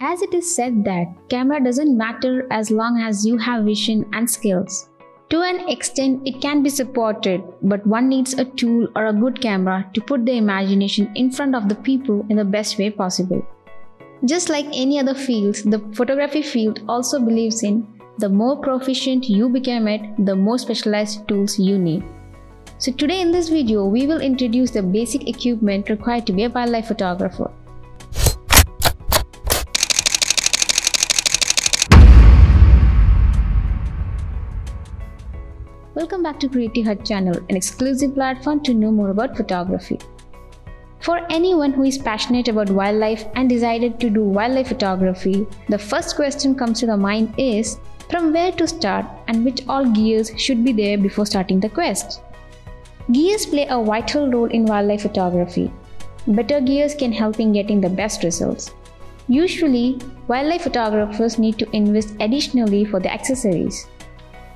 As it is said that camera doesn't matter as long as you have vision and skills. To an extent, it can be supported, but one needs a tool or a good camera to put the imagination in front of the people in the best way possible. Just like any other fields, the photography field also believes in the more proficient you become at, the more specialized tools you need. So today in this video, we will introduce the basic equipment required to be a wildlife photographer. Welcome back to Creative Hut channel, an exclusive platform to know more about photography. For anyone who is passionate about wildlife and decided to do wildlife photography, the first question comes to the mind is from where to start and which all gears should be there before starting the quest. Gears play a vital role in wildlife photography. Better gears can help in getting the best results. Usually, wildlife photographers need to invest additionally for the accessories.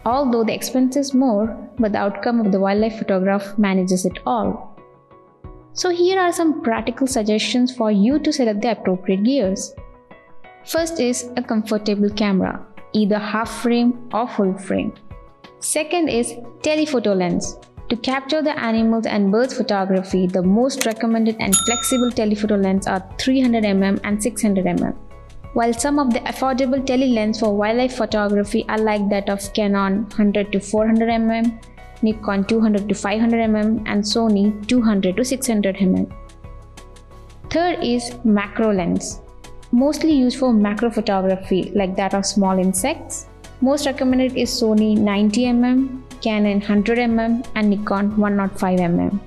Although the expense is more, but the outcome of the wildlife photograph manages it all. So here are some practical suggestions for you to select the appropriate gears. First is a comfortable camera, either half frame or full frame. Second is telephoto lens. To capture the animals and birds photography, the most recommended and flexible telephoto lens are 300mm and 600mm. While some of the affordable telelens for wildlife photography are like that of Canon 100 to 400mm, Nikon 200 to 500mm and Sony 200 to 600mm. Third is macro lens, mostly used for macro photography like that of small insects. Most recommended is Sony 90mm, Canon 100mm and Nikon 105mm.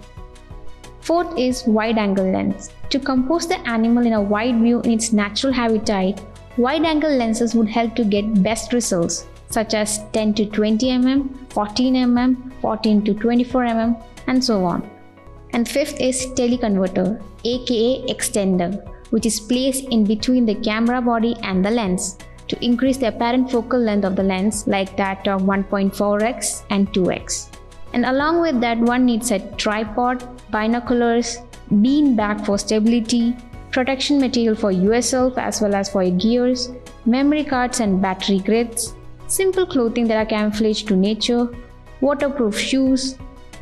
Fourth is wide angle lens. To compose the animal in a wide view in its natural habitat, wide angle lenses would help to get best results such as 10 to 20 mm, 14 mm, 14 to 24 mm, and so on. And fifth is teleconverter, aka extender, which is placed in between the camera body and the lens to increase the apparent focal length of the lens like that of 1.4x and 2x. And along with that, one needs a tripod, binoculars, bean bag for stability, protection material for yourself as well as for your gears, memory cards and battery grips, simple clothing that are camouflaged to nature, waterproof shoes,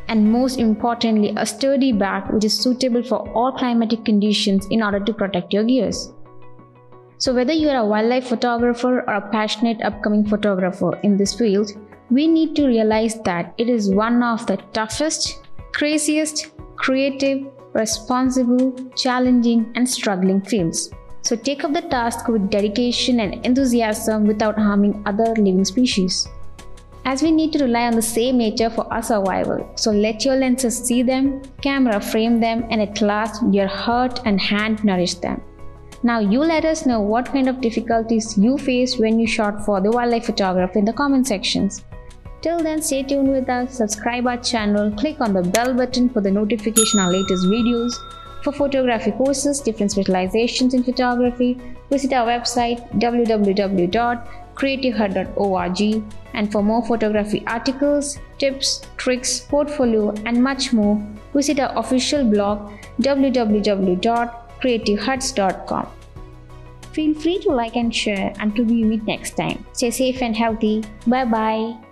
and most importantly, a sturdy bag which is suitable for all climatic conditions in order to protect your gears. So, whether you are a wildlife photographer or a passionate upcoming photographer in this field, we need to realize that it is one of the toughest, craziest, creative, responsible, challenging, and struggling fields. So take up the task with dedication and enthusiasm without harming other living species. As we need to rely on the same nature for our survival, so let your lenses see them, camera frame them, and at last your heart and hand nourish them. Now you let us know what kind of difficulties you faced when you shot for the wildlife photography in the comment sections. Till then, stay tuned with us, subscribe our channel, click on the bell button for the notification on latest videos. For photography courses, different specializations in photography, visit our website www.creativehut.org and for more photography articles, tips, tricks, portfolio and much more, visit our official blog www.creativehuts.com. Feel free to like and share until we meet next time. Stay safe and healthy. Bye bye.